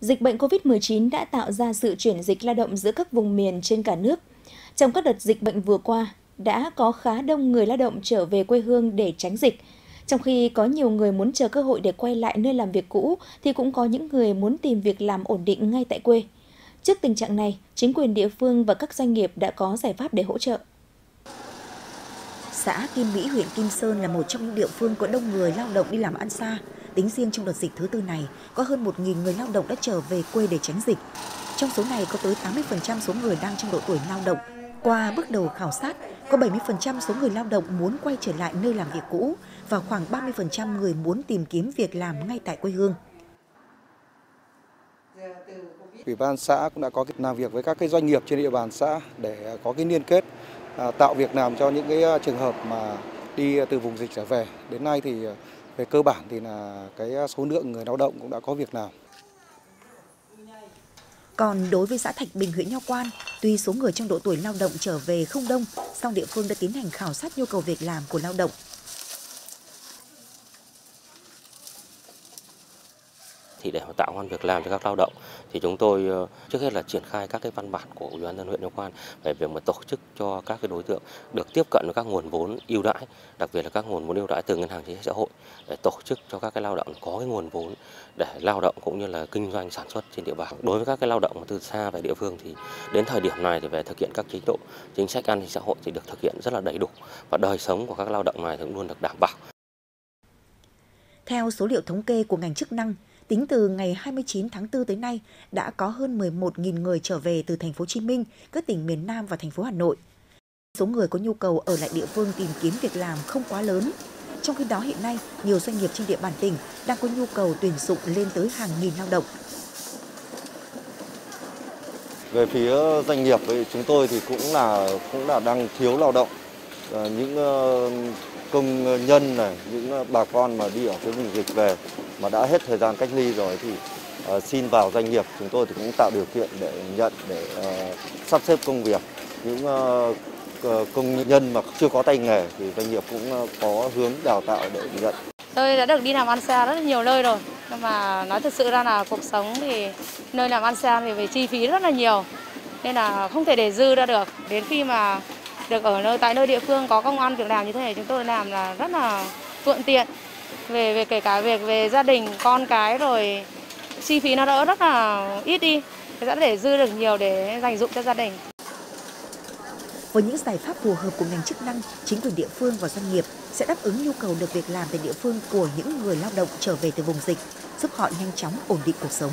Dịch bệnh COVID-19 đã tạo ra sự chuyển dịch lao động giữa các vùng miền trên cả nước. Trong các đợt dịch bệnh vừa qua, đã có khá đông người lao động trở về quê hương để tránh dịch. Trong khi có nhiều người muốn chờ cơ hội để quay lại nơi làm việc cũ, thì cũng có những người muốn tìm việc làm ổn định ngay tại quê. Trước tình trạng này, chính quyền địa phương và các doanh nghiệp đã có giải pháp để hỗ trợ. Xã Kim Mỹ, huyện Kim Sơn là một trong những địa phương có đông người lao động đi làm ăn xa. Tính riêng trong đợt dịch thứ tư này, có hơn 1.000 người lao động đã trở về quê để tránh dịch. Trong số này có tới 80% số người đang trong độ tuổi lao động. Qua bước đầu khảo sát, có 70% số người lao động muốn quay trở lại nơi làm việc cũ và khoảng 30% người muốn tìm kiếm việc làm ngay tại quê hương. Ủy ban xã cũng đã có làm việc với các cái doanh nghiệp trên địa bàn xã để có cái liên kết à, tạo việc làm cho những cái à, trường hợp mà đi từ vùng dịch trở về. Đến nay thì à, về cơ bản thì là cái số lượng người lao động cũng đã có việc làm. Còn đối với xã Thạch Bình, huyện Nho Quan, tuy số người trong độ tuổi lao động trở về không đông, song địa phương đã tiến hành khảo sát nhu cầu việc làm của lao động thì để tạo công việc làm cho các lao động thì chúng tôi ờ, trước hết là triển khai các cái văn bản của ủy ban nhân huyện Nho Quan về việc mà tổ chức cho các cái đối tượng được tiếp cận với các nguồn vốn ưu đãi, đặc biệt là các nguồn vốn ưu đãi từ ngân hàng chính sách xã hội để tổ chức cho các cái lao động có cái nguồn vốn để lao động cũng như là kinh doanh sản xuất trên địa bàn. Đối với các cái lao động mà từ xa về địa phương thì đến thời điểm này thì về thực hiện các chế độ chính sách an sinh xã hội thì được thực hiện rất là đầy đủ và đời sống của các lao động này cũng luôn được đảm bảo. Theo số liệu thống kê của ngành chức năng, Tính từ ngày 29 tháng 4 tới nay, đã có hơn 11.000 người trở về từ thành phố Hồ Chí Minh, các tỉnh miền Nam và thành phố Hà Nội. Số người có nhu cầu ở lại địa phương tìm kiếm việc làm không quá lớn. Trong khi đó hiện nay, nhiều doanh nghiệp trên địa bàn tỉnh đang có nhu cầu tuyển dụng lên tới hàng nghìn lao động. Về phía doanh nghiệp thì chúng tôi thì cũng là cũng là đang thiếu lao động. Ờ, những ờ, công nhân này, những ờ, bà con mà đi ở cái vùng dịch về mà đã hết thời gian cách ly rồi thì uh, xin vào doanh nghiệp. Chúng tôi thì cũng tạo điều kiện để nhận để uh, sắp xếp công việc. Những uh, công nhân mà chưa có tay nghề thì doanh nghiệp cũng uh, có hướng đào tạo để nhận. Tôi đã được đi làm ăn xa rất là nhiều nơi rồi nhưng mà nói thật sự ra là cuộc sống thì nơi làm ăn xa thì về chi phí rất là nhiều nên là không thể để dư ra được. Đến khi mà được ở nơi tại nơi địa phương có công an việc làm như thế này chúng tôi làm là rất là thuận tiện về về kể cả việc về gia đình con cái rồi chi phí nó đỡ rất là ít đi sẽ để dư được nhiều để dành dụng cho gia đình. Với những giải pháp phù hợp của ngành chức năng, chính quyền địa phương và doanh nghiệp sẽ đáp ứng nhu cầu được việc làm tại địa phương của những người lao động trở về từ vùng dịch, giúp họ nhanh chóng ổn định cuộc sống.